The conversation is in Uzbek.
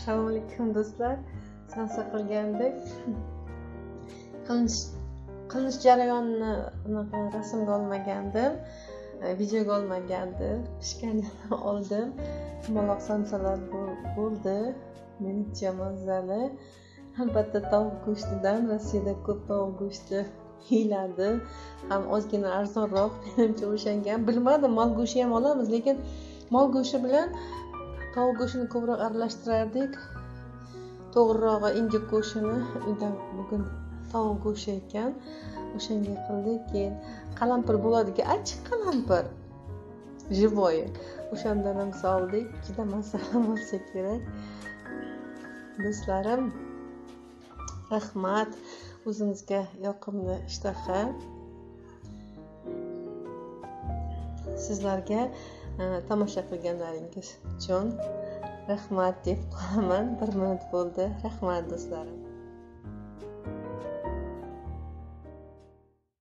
assalomu alaykum do'stlar. Sansa qilgandek qilinish qilinish jarayonini unaqa rasmga olmagandim. E, videoga olmagandim. Pishganini oldim. Dumaloq sansalar bo'ldi. Menimcha mazali albatta tovuq go'shtidan rossiyada ko'p tovuq go'shti yeyiladi ham ozgina arzonroq menimcha o'shanga bilmadim mol go'shti ham olamiz lekin mol go'shti bilan tovuq go'shtini ko'proq aralashtirardik. To'g'rirog'i injik go'shtini uyda bugun tovuq go'shti ekan. O'shanga qildik keyin qalampir bo'ladiku achchiq qalampir. Живой. O'shandan ham soldik juda mazali bo'lsa kerak. Do'stlarim rahmat. O'zimizga yoqimli ishtaha. Sizlarga tomosha qilganlaringiz uchun rahmat deb qolaman. Bir minut bo'ldi. Rahmat do'stlarim.